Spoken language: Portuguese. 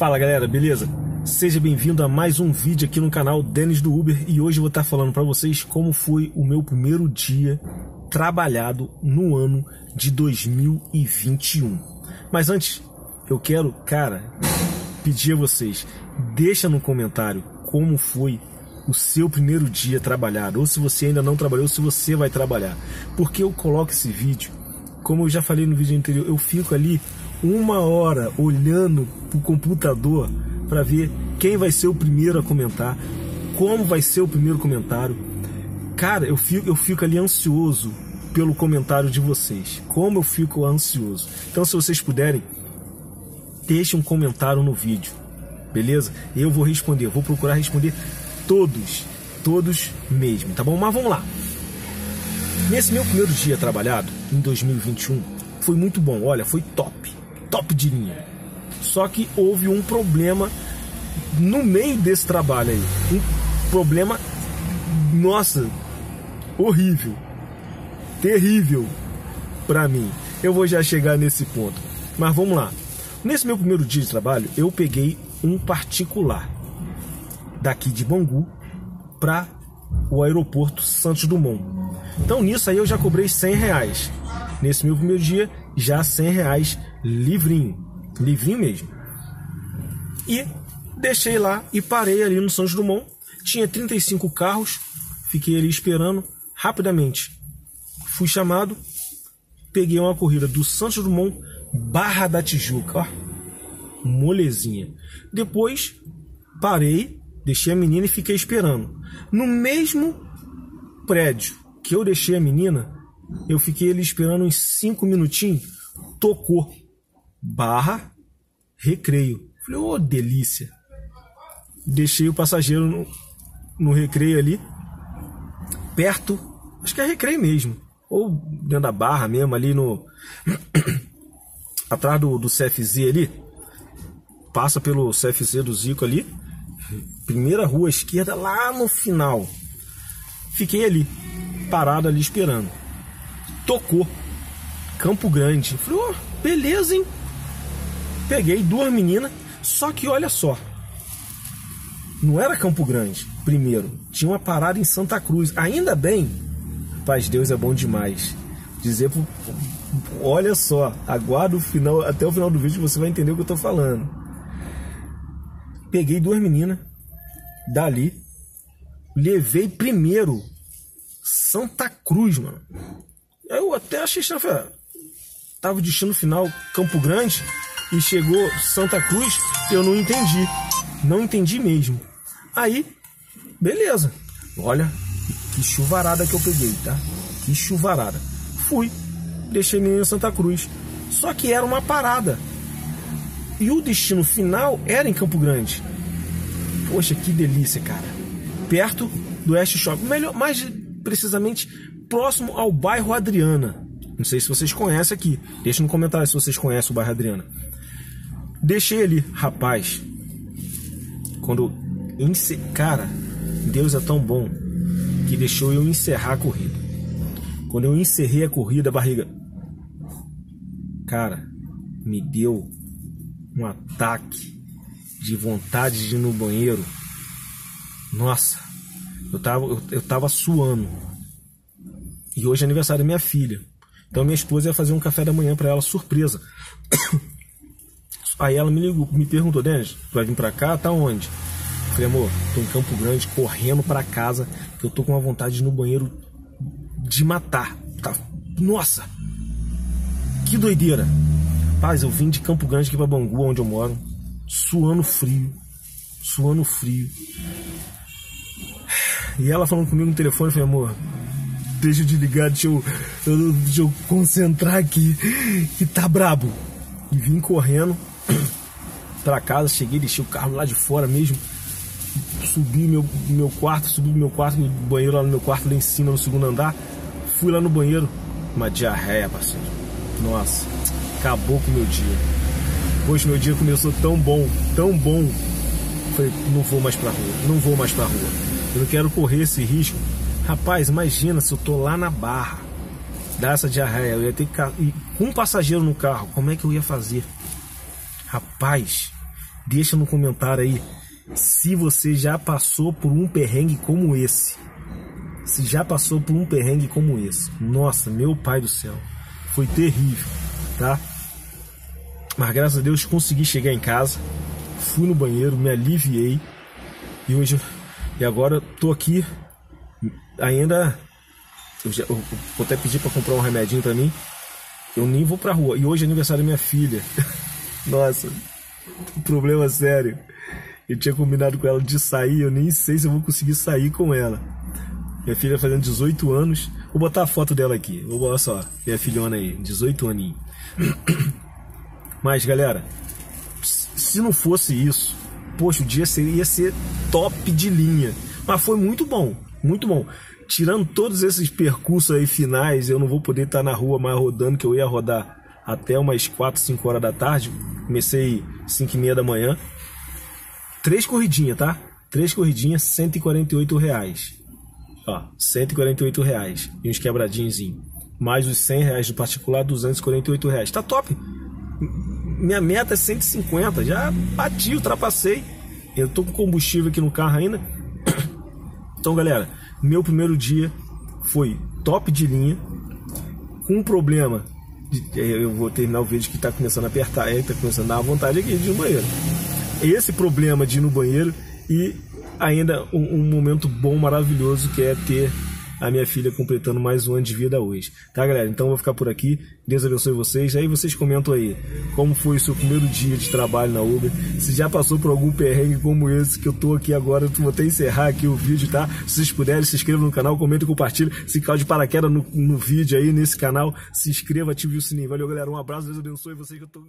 Fala galera, beleza? Seja bem-vindo a mais um vídeo aqui no canal Denis do Uber e hoje eu vou estar falando para vocês como foi o meu primeiro dia trabalhado no ano de 2021. Mas antes, eu quero, cara, pedir a vocês, deixa no comentário como foi o seu primeiro dia trabalhado, ou se você ainda não trabalhou, se você vai trabalhar. Porque eu coloco esse vídeo, como eu já falei no vídeo anterior, eu fico ali uma hora olhando o computador para ver quem vai ser o primeiro a comentar, como vai ser o primeiro comentário. Cara, eu fico, eu fico ali ansioso pelo comentário de vocês. Como eu fico ansioso. Então, se vocês puderem, deixe um comentário no vídeo, beleza? Eu vou responder, vou procurar responder todos, todos mesmo, tá bom? Mas vamos lá. Nesse meu primeiro dia trabalhado, em 2021, foi muito bom. Olha, foi top top de linha. Só que houve um problema no meio desse trabalho aí. Um problema, nossa, horrível. Terrível para mim. Eu vou já chegar nesse ponto. Mas vamos lá. Nesse meu primeiro dia de trabalho, eu peguei um particular daqui de Bangu para o aeroporto Santos Dumont. Então nisso aí eu já cobrei 100 reais. Nesse meu primeiro dia, já 100 reais livrinho, livrinho mesmo. E deixei lá e parei ali no Santos Dumont. Tinha 35 carros, fiquei ali esperando rapidamente. Fui chamado, peguei uma corrida do Santos Dumont Barra da Tijuca, ó, molezinha. Depois parei, deixei a menina e fiquei esperando. No mesmo prédio que eu deixei a menina, eu fiquei ali esperando uns 5 minutinhos, tocou barra recreio. Falei, ô oh, delícia. Deixei o passageiro no, no recreio ali, perto, acho que é recreio mesmo, ou dentro da barra mesmo, ali no. atrás do, do CFZ ali, passa pelo CFZ do Zico ali, primeira rua esquerda lá no final. Fiquei ali, parado ali esperando. Tocou. Campo Grande. Falei, oh, beleza, hein? Peguei duas meninas, só que olha só. Não era Campo Grande, primeiro. Tinha uma parada em Santa Cruz. Ainda bem, Paz Deus é bom demais. Dizer pro. Olha só, aguarda o final, até o final do vídeo você vai entender o que eu tô falando. Peguei duas meninas dali, levei primeiro Santa Cruz, mano. Eu até achei estranho, tava o destino final Campo Grande e chegou Santa Cruz, eu não entendi. Não entendi mesmo. Aí, beleza. Olha que chuvarada que eu peguei, tá? Que chuvarada. Fui, deixei menino em Santa Cruz. Só que era uma parada. E o destino final era em Campo Grande. Poxa, que delícia, cara. Perto do West Shopping. Melhor, mais precisamente próximo ao bairro Adriana. Não sei se vocês conhecem aqui. Deixa no comentário se vocês conhecem o bairro Adriana. Deixei ali, rapaz. Quando cara, Deus é tão bom que deixou eu encerrar a corrida. Quando eu encerrei a corrida, a barriga, cara, me deu um ataque de vontade de ir no banheiro. Nossa, eu tava, eu, eu tava suando. E hoje é aniversário da minha filha. Então minha esposa ia fazer um café da manhã para ela surpresa. Aí ela me ligou, me perguntou, Denis, vai vir pra cá? Tá onde? Eu falei, amor, tô em Campo Grande, correndo para casa, que eu tô com uma vontade de ir no banheiro de matar. Tá? Nossa! Que doideira! Paz, eu vim de Campo Grande aqui pra Bangu, onde eu moro, suando frio, suando frio. E ela falando comigo no telefone, eu falei, amor, deixa eu desligar, deixa eu, deixa eu concentrar aqui, que tá brabo. E vim correndo, para casa, cheguei, deixei o carro lá de fora mesmo. Subi meu, meu quarto, subi meu quarto, meu banheiro lá no meu quarto, lá em cima, no segundo andar. Fui lá no banheiro, uma diarreia, parceiro. Nossa, acabou com o meu dia. Poxa, meu dia começou tão bom, tão bom. Falei, não vou mais pra rua, não vou mais pra rua. Eu não quero correr esse risco. Rapaz, imagina se eu tô lá na barra, dá essa diarreia, eu ia ter que. com um passageiro no carro, como é que eu ia fazer? Rapaz, Deixa no comentário aí se você já passou por um perrengue como esse. Se já passou por um perrengue como esse. Nossa, meu pai do céu. Foi terrível, tá? Mas graças a Deus consegui chegar em casa. Fui no banheiro, me aliviei. E hoje. E agora tô aqui ainda. Eu, já, eu vou até pedir para comprar um remedinho para mim. Eu nem vou pra rua. E hoje é aniversário da minha filha. Nossa, problema sério. Eu tinha combinado com ela de sair, eu nem sei se eu vou conseguir sair com ela. Minha filha fazendo 18 anos. Vou botar a foto dela aqui. Vou botar só, minha filhona aí, 18 aninhos. Mas galera, se não fosse isso, poxa, o dia ia ser top de linha. Mas foi muito bom, muito bom. Tirando todos esses percursos aí finais, eu não vou poder estar na rua mais rodando, que eu ia rodar até umas 4, 5 horas da tarde. Comecei 5 e meia da manhã. Três corridinhas, tá? Três corridinhas, 148 reais. Ó, 148 reais. E uns quebradinhos. Mais os 100 reais do particular, 248 reais. Tá top. Minha meta é 150. Já bati, ultrapassei. Eu tô com combustível aqui no carro ainda. Então, galera, meu primeiro dia foi top de linha. Com um problema. De, eu vou terminar o vídeo que tá começando a apertar. É, tá começando a dar vontade aqui de ir no banheiro esse problema de ir no banheiro e ainda um, um, momento bom, maravilhoso que é ter a minha filha completando mais um ano de vida hoje. Tá, galera? Então eu vou ficar por aqui. Deus abençoe vocês. Aí vocês comentam aí como foi o seu primeiro dia de trabalho na Uber. Se já passou por algum perrengue como esse que eu tô aqui agora, eu vou até encerrar aqui o vídeo, tá? Se vocês puderem, se inscrevam no canal, comentem compartilhem. Se caiu de paraquedas no, no vídeo aí, nesse canal, se inscreva, ative o sininho. Valeu, galera. Um abraço, Deus abençoe vocês que eu tô.